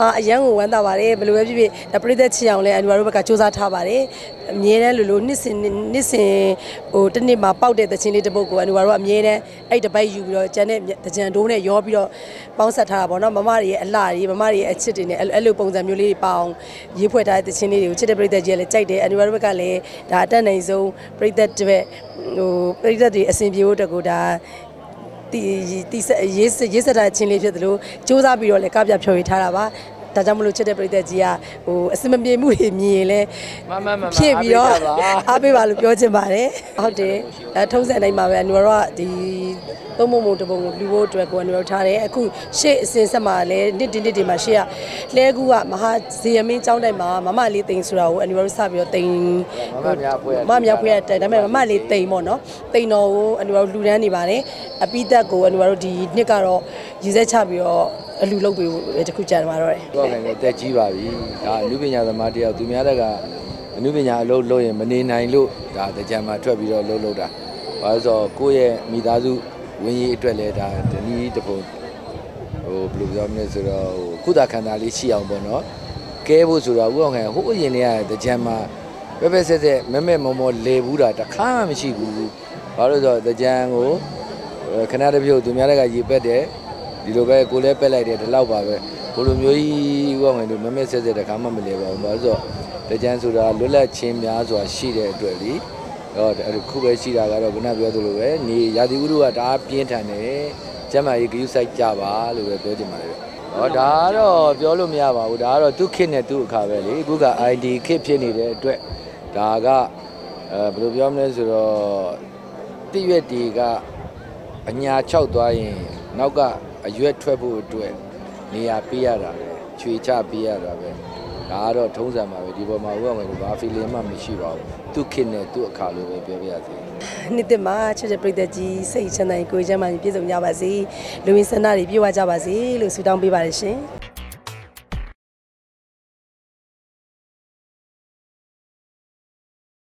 အာအရန်ကိုဝမ်းသာပါတယ်ဘယ်လိုပဲဖြစ်ဖြစ်ဒါပြည်သက်ချစ်အောင်လဲအန်ဒီဝါတို့ဘက်ကစူးစမ်းထားပါတယ်အမြဲတမ်းလိုလိုနှစ်စဉ်နှစ်စဉ်ဟိုတစ်နှစ်မှာပေါက်တဲ့သချင်းလေးတစ်ပုဒ်ကိုအန်ဒီဝါတို့ကအမြဲတမ်းအဲ့တစ်ပိုက်ယူပြီးတော့ကျန်တဲ့တကြံတိုးနဲ့ရောပြီးတော့ပေါင်းဆက်ထားတာပေါ့နော်မမတွေရဲ့အလှတွေမမတွေရဲ့အချစ်တွေနဲ့အဲ့လိုပုံစံမျိုးလေးတွေပေါအောင်ရေးဖွဲ့ထားတဲ့သချင်းလေးတွေကိုချစ်တဲ့ပြည်သက်ကြီးကလည်းကြိုက်တယ်အန်ဒီဝါတို့ဘက်ကလည်းဒါအတက်နိုင်ဆုံးပြည်သက်တွေဟိုပြည်သက်တွေအစဉ်ပြေဖို့အတွက်ကိုဒါ တီတီဆက်ရေးစရေးစက်တာချင်းလေးဖြစ်သလိုစူးစမ်းပြီးတော့လည်းကပြဖြော်ရထားတာပါ ဒါကြောင့်မလို့ချစ်တဲ့ပြည်သက်ကြီးကဟိုအစမပြေမှုတွေမြင်ရင်လဲမမမမဖြစ်ပြီးတော့အားပေးကြပါအားပေးပါလို့ပြောချင်ပါတယ်ဟုတ်တယ်အဲထုံးစံတိုင်းမှာပဲအနူရောကဒီသုံးမုံမုံတပုံကိုလူဖို့အတွက်ကိုအနူရောထားတယ်အခုရှေ့အစင်ဆက်မှာလည်းနှစ်တင်းနှစ်တင်းမှာရှေ့ကလဲကူကမဟာဇေယမင်းကျောင်းတိုင်မှာမမလေးတိန်ဆိုတာကိုအနူရောစပြီးတော့တိန်မမများဖွဲ့ရမမများဖွဲ့ရတယ်ဒါပေမဲ့မမလေးတိန်ပေါ့နော်တိန်တော်ကိုအနူရောလူတန်းနေပါတယ်အပိသက်ကိုအနူရောဒီနှစ်ကတော့ရည်စက်ချပြီးတော့ အလူလုပ်ပေးဖို့တခုကြံမှာတော့တယ်တော့လည်းတက်ကြီးပါပြီဒါအနုပညာသမားတယောက်သူများတကအနုပညာအလုပ်လုပ်ရင်မနေနိုင်လို့ဒါတကြံမှာထွက်ပြီးတော့လှုပ်လှုပ်တာဘာလို့ဆိုတော့ကိုယ့်ရဲ့မိသားစုဝင်ရည်အတွက်လည်းဒါတနည်းတစ်ပုံဟိုဘယ်လိုပြောမလဲဆိုတော့ဟိုကုသခန္ဓာလေးရှိအောင်ပေါ့နော်ကဲဖို့ဆိုတော့ဥအောင်ခံဟိုအရင်တည်းကတကြံမှာပဲပဲဆက်ဆက်မဲမဲမော်မော်လေဘူးတာတစ်ခါမှမရှိဘူးဘာလို့ဆိုတော့တကြံကိုအဲခဏတစ်ပြုတ်သူများတက်ကရေပက်တယ် ဒီလိုပဲကိုလည်းပက်လိုက်တယ်ဒီလောက်ပါပဲဘလိုမျိုးကြီးဥပမာလို့မမဲဆက်ဆက်တခါမှမလဲပါဘူးဘာလို့ဆိုတော့တကြံဆိုတာလွတ်လပ်ခြင်းများစွာရှိတဲ့အတွက်လीတော့အဲ့ခုပဲရှိတာကတော့ခုနပြောသလိုပဲနေရာသီဥတုကတအားပြင်းထန်တယ်ကျမ်းမာရေးဂရုစိုက်ကြပါလို့ပဲပြောချင်ပါတယ်ဟောဒါကတော့ပြောလို့မရပါဘူးဒါကတော့သူ့ခေတ်နဲ့သူ့အခါပဲလေအခုက ID ခေတ်ဖြစ်နေတဲ့အတွက်ဒါကအဲဘယ်လိုပြောမလဲဆိုတော့တည့်ရွက်တီကအညာ၆သွားရင်နောက်က အရွက်ထွက်ဖို့အတွက်နေရာပေးရတာပဲခြွေချပေးရတာပဲဒါကတော့ထုံးစံပါပဲဒီပေါ်မှာဥပမာဘာဖီလင်မှမရှိပါဘူးသူ့ခေတ်နဲ့သူ့အခါလိုပဲပြောပြရစီနှစ်သက်မှာချစ်တဲ့ပြည်သက်ကြီးစိတ်ချမ်းသာရင်ကိုယ်ချမ်းသာရင်ပြည့်စုံကြပါစေလူဝင်ဆန္ဒတွေပြည့်ဝကြပါစေလို့ဆုတောင်းပေးပါတယ်ရှင်